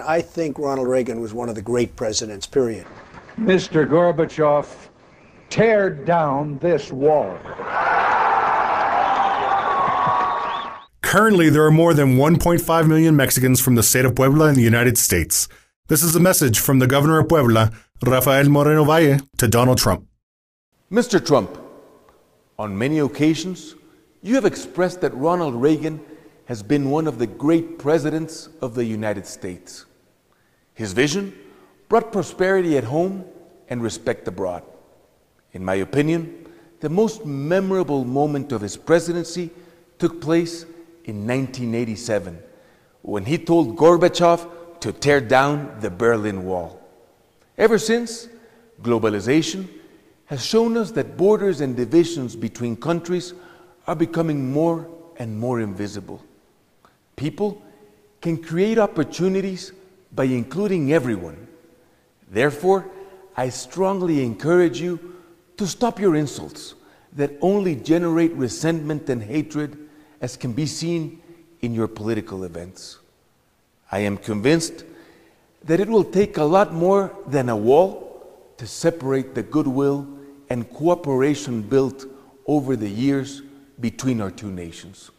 I think Ronald Reagan was one of the great presidents, period. Mr. Gorbachev, tear down this wall. Currently, there are more than 1.5 million Mexicans from the state of Puebla in the United States. This is a message from the governor of Puebla, Rafael Moreno Valle, to Donald Trump. Mr. Trump, on many occasions, you have expressed that Ronald Reagan has been one of the great presidents of the United States. His vision brought prosperity at home and respect abroad. In my opinion, the most memorable moment of his presidency took place in 1987 when he told Gorbachev to tear down the Berlin Wall. Ever since, globalization has shown us that borders and divisions between countries are becoming more and more invisible. People can create opportunities by including everyone. Therefore, I strongly encourage you to stop your insults that only generate resentment and hatred as can be seen in your political events. I am convinced that it will take a lot more than a wall to separate the goodwill and cooperation built over the years between our two nations.